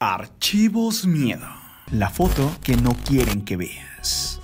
Archivos Miedo. La foto que no quieren que veas.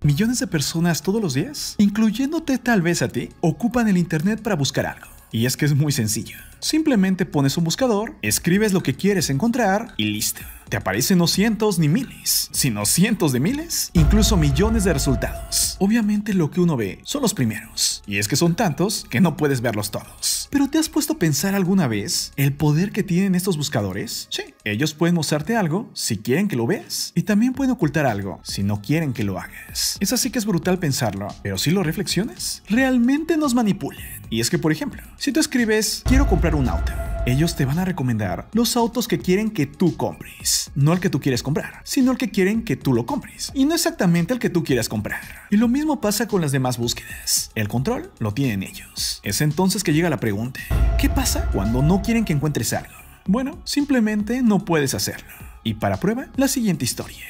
Millones de personas todos los días, incluyéndote tal vez a ti, ocupan el Internet para buscar algo. Y es que es muy sencillo. Simplemente pones un buscador, escribes lo que quieres encontrar y listo. Te aparecen no cientos ni miles, sino cientos de miles, incluso millones de resultados. Obviamente lo que uno ve son los primeros. Y es que son tantos que no puedes verlos todos. Pero ¿te has puesto a pensar alguna vez el poder que tienen estos buscadores? Sí, ellos pueden mostrarte algo si quieren que lo veas. Y también pueden ocultar algo si no quieren que lo hagas. Es así que es brutal pensarlo, pero si lo reflexionas, realmente nos manipulan. Y es que, por ejemplo, si tú escribes, quiero comprar un auto, ellos te van a recomendar los autos que quieren que tú compres. No el que tú quieres comprar, sino el que quieren que tú lo compres. Y no exactamente el que tú quieras comprar. Y lo mismo pasa con las demás búsquedas. El control lo tienen ellos. Es entonces que llega la pregunta, ¿qué pasa cuando no quieren que encuentres algo? Bueno, simplemente no puedes hacerlo. Y para prueba, la siguiente historia.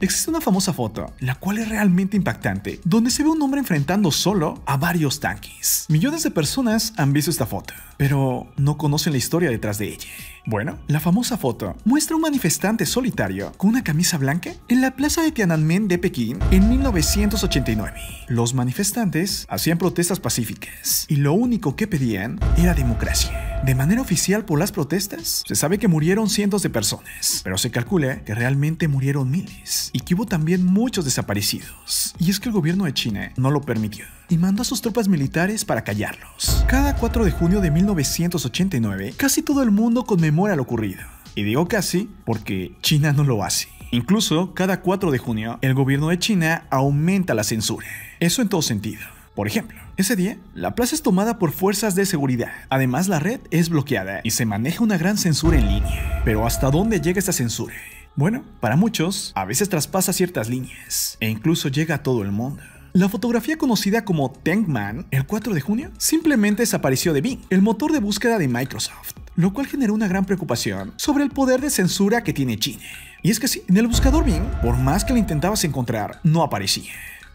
Existe una famosa foto, la cual es realmente impactante, donde se ve un hombre enfrentando solo a varios tanques. Millones de personas han visto esta foto, pero no conocen la historia detrás de ella. Bueno, la famosa foto muestra un manifestante solitario con una camisa blanca en la plaza de Tiananmen de Pekín en 1989. Los manifestantes hacían protestas pacíficas y lo único que pedían era democracia. De manera oficial por las protestas, se sabe que murieron cientos de personas, pero se calcula que realmente murieron miles y que hubo también muchos desaparecidos. Y es que el gobierno de China no lo permitió y mandó a sus tropas militares para callarlos. Cada 4 de junio de 1989, casi todo el mundo conmemora lo ocurrido. Y digo casi porque China no lo hace. Incluso cada 4 de junio, el gobierno de China aumenta la censura. Eso en todo sentido. Por ejemplo, ese día, la plaza es tomada por fuerzas de seguridad. Además, la red es bloqueada y se maneja una gran censura en línea. Pero ¿hasta dónde llega esta censura? Bueno, para muchos, a veces traspasa ciertas líneas e incluso llega a todo el mundo. La fotografía conocida como Tankman el 4 de junio simplemente desapareció de Bing, el motor de búsqueda de Microsoft, lo cual generó una gran preocupación sobre el poder de censura que tiene China. Y es que sí, en el buscador Bing, por más que lo intentabas encontrar, no aparecía.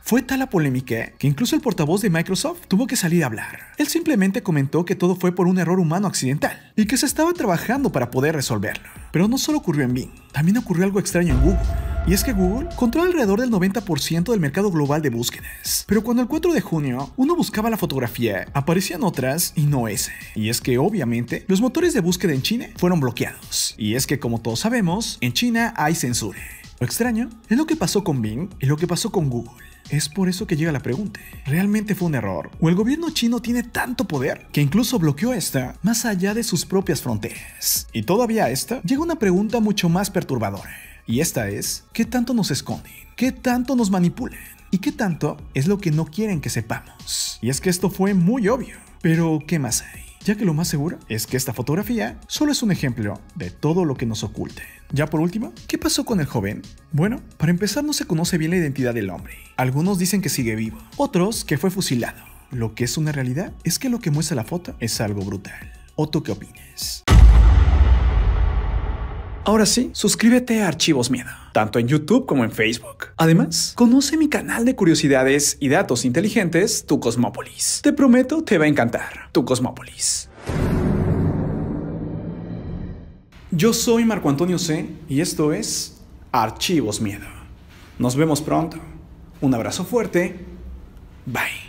Fue tal la polémica que incluso el portavoz de Microsoft tuvo que salir a hablar. Él simplemente comentó que todo fue por un error humano accidental y que se estaba trabajando para poder resolverlo. Pero no solo ocurrió en Bing, también ocurrió algo extraño en Google. Y es que Google controla alrededor del 90% del mercado global de búsquedas. Pero cuando el 4 de junio uno buscaba la fotografía, aparecían otras y no ese. Y es que obviamente los motores de búsqueda en China fueron bloqueados. Y es que como todos sabemos, en China hay censura. Lo extraño es lo que pasó con Bing y lo que pasó con Google. Es por eso que llega la pregunta. ¿Realmente fue un error? ¿O el gobierno chino tiene tanto poder que incluso bloqueó esta más allá de sus propias fronteras? Y todavía a esta llega una pregunta mucho más perturbadora. Y esta es, ¿qué tanto nos esconden? ¿Qué tanto nos manipulan? ¿Y qué tanto es lo que no quieren que sepamos? Y es que esto fue muy obvio. Pero, ¿qué más hay? Ya que lo más seguro es que esta fotografía solo es un ejemplo de todo lo que nos oculten. Ya por último, ¿qué pasó con el joven? Bueno, para empezar no se conoce bien la identidad del hombre. Algunos dicen que sigue vivo, otros que fue fusilado. Lo que es una realidad es que lo que muestra la foto es algo brutal. ¿O tú qué opinas? Ahora sí, suscríbete a Archivos Miedo, tanto en YouTube como en Facebook. Además, conoce mi canal de curiosidades y datos inteligentes, Tu Cosmópolis. Te prometo, te va a encantar, Tu Cosmópolis. Yo soy Marco Antonio C y esto es Archivos Miedo. Nos vemos pronto. Un abrazo fuerte. Bye.